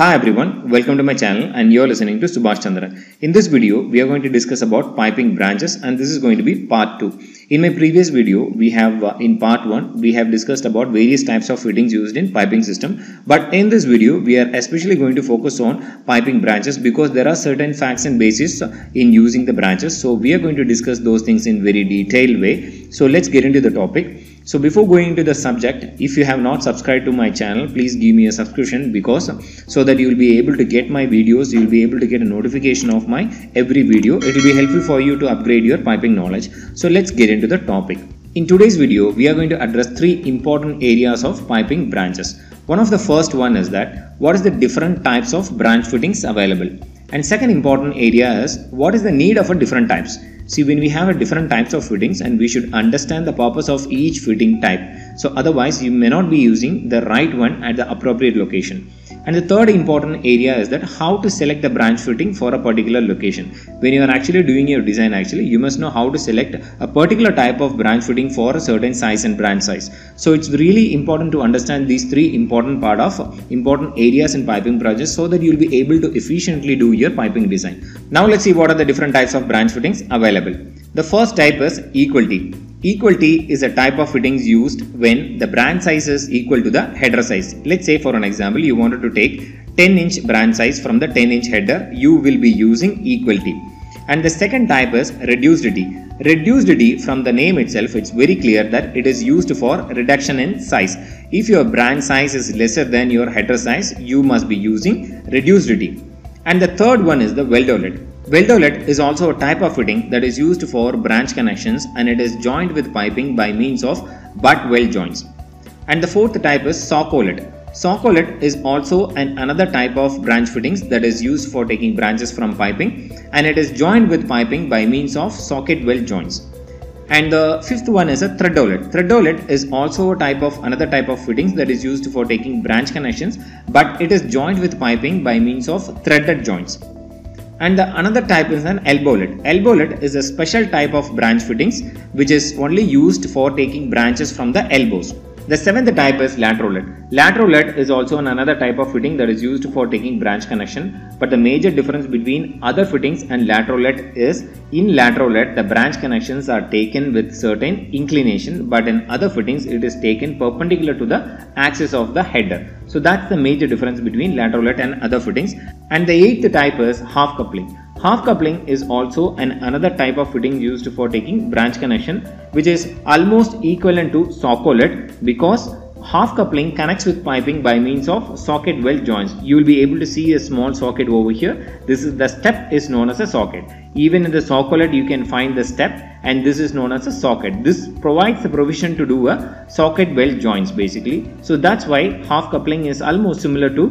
Hi everyone, welcome to my channel and you're listening to Subhash Chandra. In this video, we are going to discuss about piping branches and this is going to be part 2. In my previous video, we have uh, in part 1, we have discussed about various types of fittings used in piping system. But in this video, we are especially going to focus on piping branches because there are certain facts and basis in using the branches. So we are going to discuss those things in very detailed way. So let's get into the topic. So before going into the subject, if you have not subscribed to my channel, please give me a subscription because so that you will be able to get my videos, you will be able to get a notification of my every video. It will be helpful for you to upgrade your piping knowledge. So let's get into the topic. In today's video, we are going to address three important areas of piping branches. One of the first one is that what is the different types of branch fittings available? And second important area is what is the need of a different types? See, when we have a different types of fittings and we should understand the purpose of each fitting type. So otherwise you may not be using the right one at the appropriate location. And the third important area is that how to select the branch fitting for a particular location. When you are actually doing your design actually, you must know how to select a particular type of branch fitting for a certain size and branch size. So it's really important to understand these three important part of important areas in piping projects so that you'll be able to efficiently do your piping design. Now let's see what are the different types of branch fittings available. The first type is equal T. Equal T is a type of fittings used when the branch size is equal to the header size. Let's say for an example, you wanted to take 10 inch branch size from the 10 inch header, you will be using equal T. And the second type is reduced T. Reduced T from the name itself, it's very clear that it is used for reduction in size. If your branch size is lesser than your header size, you must be using reduced T. And the third one is the Weldolet. Weldolet is also a type of fitting that is used for branch connections and it is joined with piping by means of butt weld joints. And the fourth type is Sockolet. Sockolet is also an another type of branch fittings that is used for taking branches from piping and it is joined with piping by means of socket weld joints. And the fifth one is a threadolet. Threadolet is also a type of another type of fittings that is used for taking branch connections but it is joined with piping by means of threaded joints and the another type is an elbowlet. Elbowlet is a special type of branch fittings which is only used for taking branches from the elbows. The seventh type is laterolet. Laterolet is also another type of fitting that is used for taking branch connection but the major difference between other fittings and laterolet is in laterolet the branch connections are taken with certain inclination but in other fittings it is taken perpendicular to the axis of the header. So that's the major difference between laterolet and other fittings. And the eighth type is half coupling. Half coupling is also an another type of fitting used for taking branch connection which is almost equivalent to sockolet because half coupling connects with piping by means of socket weld joints. You will be able to see a small socket over here. This is the step is known as a socket. Even in the sockolet you can find the step and this is known as a socket. This provides the provision to do a socket weld joints basically. So that's why half coupling is almost similar to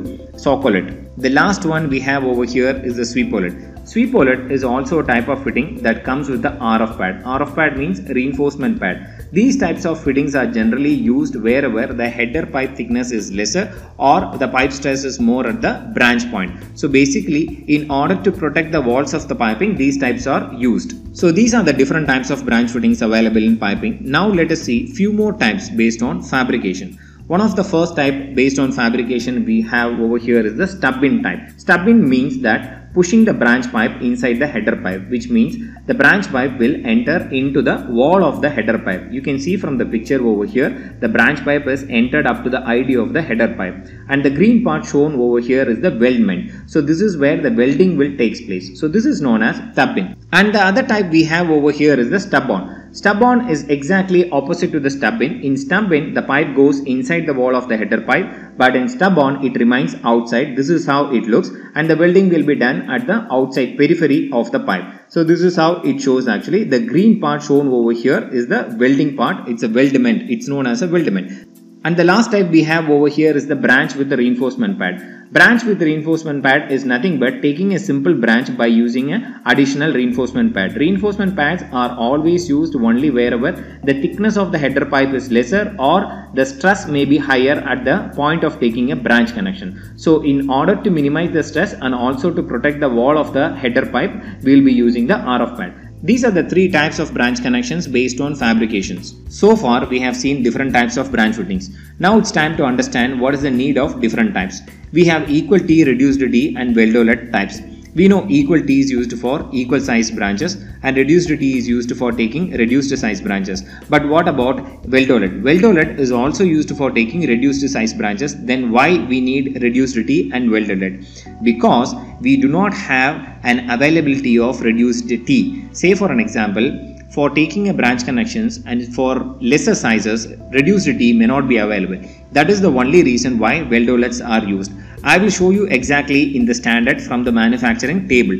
sockolet. The last one we have over here is the sweepolet. Sweepolet is also a type of fitting that comes with the RF pad. RF pad means reinforcement pad. These types of fittings are generally used wherever the header pipe thickness is lesser or the pipe stress is more at the branch point. So basically in order to protect the walls of the piping these types are used. So these are the different types of branch fittings available in piping. Now let us see few more types based on fabrication. One of the first type based on fabrication we have over here is the stub-in type. Stub-in means that pushing the branch pipe inside the header pipe which means the branch pipe will enter into the wall of the header pipe. You can see from the picture over here the branch pipe is entered up to the ID of the header pipe and the green part shown over here is the weldment. So this is where the welding will takes place. So this is known as stub-in and the other type we have over here is the stub-on. Stub-on is exactly opposite to the stub-in. In stub-in, the pipe goes inside the wall of the header pipe, but in stub-on, it remains outside. This is how it looks and the welding will be done at the outside periphery of the pipe. So this is how it shows actually. The green part shown over here is the welding part. It's a weldment. It's known as a weldment. And the last type we have over here is the branch with the reinforcement pad. Branch with reinforcement pad is nothing but taking a simple branch by using an additional reinforcement pad. Reinforcement pads are always used only wherever the thickness of the header pipe is lesser or the stress may be higher at the point of taking a branch connection. So in order to minimize the stress and also to protect the wall of the header pipe, we will be using the RF pad. These are the three types of branch connections based on fabrications. So far we have seen different types of branch fittings. Now it's time to understand what is the need of different types. We have equal T, reduced T and weldolet types. We know equal T is used for equal size branches and reduced T is used for taking reduced size branches. But what about weldolet? Weldolet is also used for taking reduced size branches. Then why we need reduced T and weldolet? Because we do not have an availability of reduced T. Say for an example, for taking a branch connections and for lesser sizes, reduced T may not be available. That is the only reason why weldolets are used. I will show you exactly in the standard from the manufacturing table.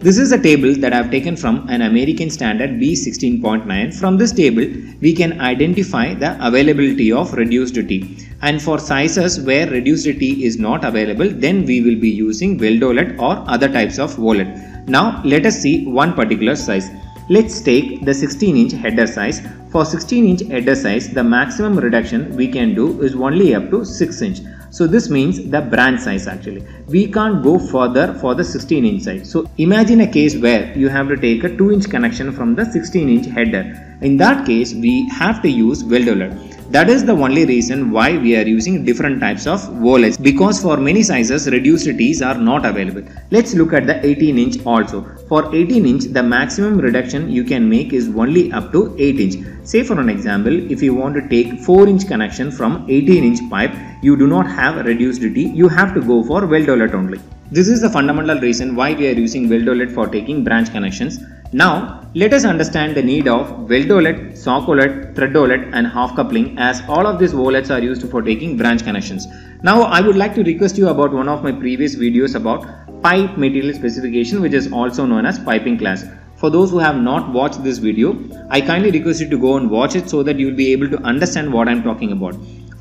This is a table that I have taken from an American standard B16.9. From this table, we can identify the availability of reduced T. And for sizes where reduced T is not available, then we will be using weldolet or other types of olet. Now let us see one particular size. Let's take the 16 inch header size. For 16 inch header size, the maximum reduction we can do is only up to 6 inch. So this means the branch size actually. We can't go further for the 16 inch size. So imagine a case where you have to take a 2 inch connection from the 16 inch header. In that case, we have to use weldolet. That is the only reason why we are using different types of olets because for many sizes reduced T's are not available. Let's look at the 18 inch also. For 18 inch the maximum reduction you can make is only up to 8 inch. Say for an example if you want to take 4 inch connection from 18 inch pipe you do not have reduced T you have to go for weld weldolet only. This is the fundamental reason why we are using weld weldolet for taking branch connections. Now let us understand the need of weldolet, thread threadolet and half coupling as all of these olets are used for taking branch connections. Now I would like to request you about one of my previous videos about pipe material specification which is also known as piping class. For those who have not watched this video, I kindly request you to go and watch it so that you will be able to understand what I am talking about.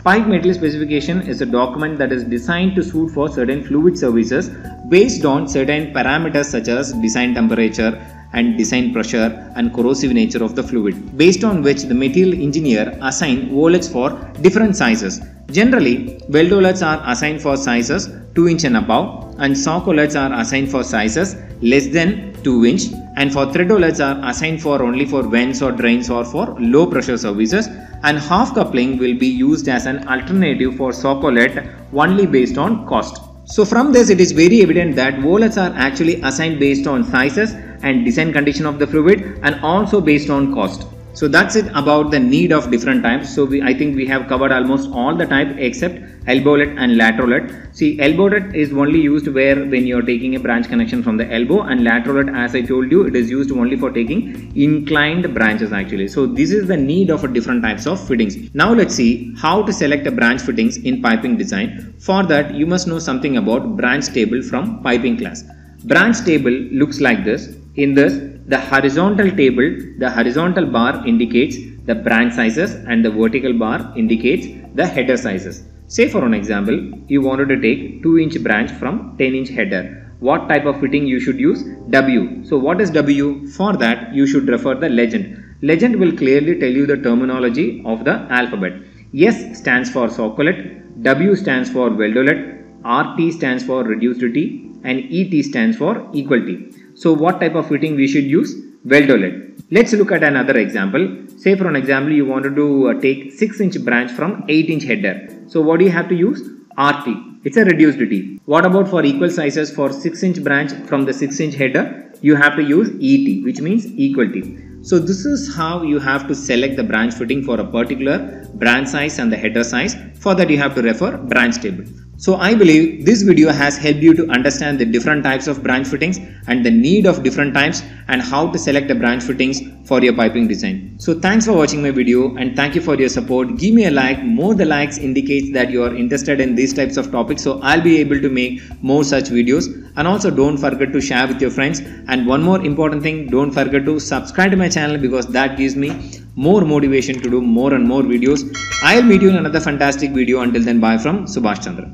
Pipe material specification is a document that is designed to suit for certain fluid services based on certain parameters such as design temperature and design pressure and corrosive nature of the fluid based on which the material engineer assign olets for different sizes. Generally, weldolets are assigned for sizes 2 inch and above and sockolets are assigned for sizes less than 2 inch and for threadolets are assigned for only for vents or drains or for low pressure services and half coupling will be used as an alternative for sockolet only based on cost. So from this it is very evident that wallets are actually assigned based on sizes and design condition of the fluid and also based on cost. So that's it about the need of different types. So we, I think we have covered almost all the type except elbowlet and laterolet. See elbowlet is only used where when you are taking a branch connection from the elbow and laterolet as I told you it is used only for taking inclined branches actually. So this is the need of different types of fittings. Now let's see how to select a branch fittings in piping design. For that you must know something about branch table from piping class. Branch table looks like this. In this the horizontal table, the horizontal bar indicates the branch sizes and the vertical bar indicates the header sizes. Say for an example, you wanted to take 2 inch branch from 10 inch header. What type of fitting you should use? W. So what is W? For that you should refer the legend. Legend will clearly tell you the terminology of the alphabet. S stands for sockolet, W stands for weldolet, RT stands for reduced T and ET stands for equal T. So what type of fitting we should use? Weldolet. Let's look at another example. Say for an example you wanted to uh, take 6 inch branch from 8 inch header. So what do you have to use? RT. It's a reduced T. What about for equal sizes for 6 inch branch from the 6 inch header? You have to use ET which means equal T. So this is how you have to select the branch fitting for a particular branch size and the header size. For that you have to refer branch table. So I believe this video has helped you to understand the different types of branch fittings and the need of different types and how to select the branch fittings for your piping design. So thanks for watching my video and thank you for your support. Give me a like. More the likes indicates that you are interested in these types of topics so I'll be able to make more such videos and also don't forget to share with your friends and one more important thing don't forget to subscribe to my channel because that gives me more motivation to do more and more videos. I'll meet you in another fantastic video. Until then, bye from Subhash Chandra.